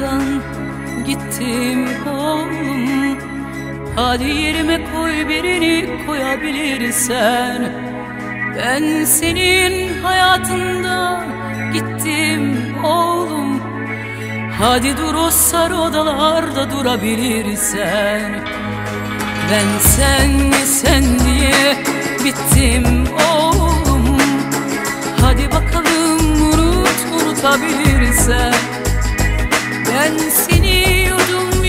hayatından gittim oğlum. Hadi yerime koy birini koyabilirsen. Ben senin hayatından gittim oğlum. Hadi dur o sarı odalarda durabilirsen. Ben sen sen diye bittim oğlum. Hadi bakalım unut unutabilirsen Ben seni yudum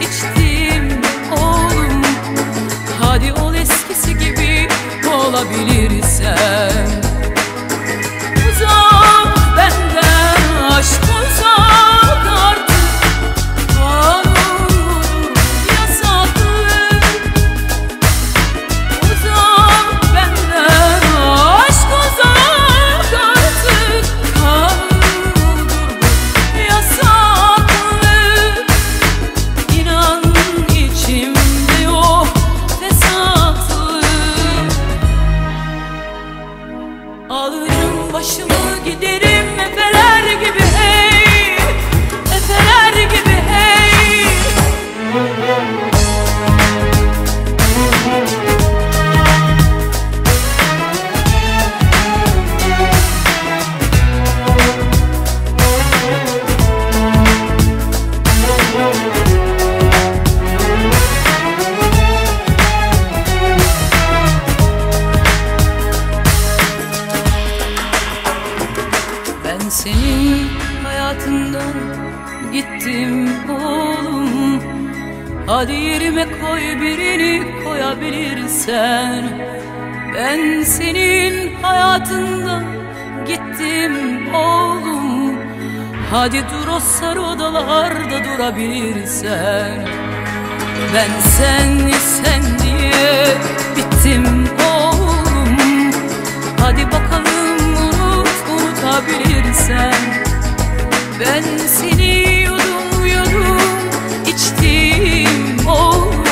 içtim oğlum. Hadi ol eskisi gibi olabilirsen Ben senin hayatından gittim oğlum. Hadi yerime koy birini koyabilirsen. Ben senin hayatından gittim oğlum Hadi dur o sarı odalarda durabilirsen. Ben sen sen diye bittim oğlum. Hadi bakalım unut unutabilirsen. Ben seni yudum yudum içtim oğlum.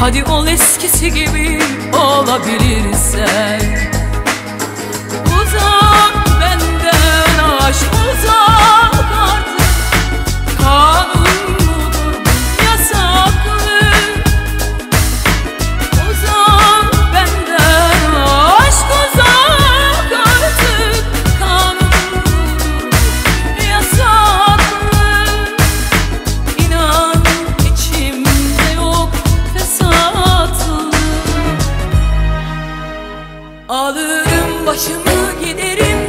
Hadi ol eskisi gibi olabilirsen. Uzak benden aşk uzak Alırım başımı giderim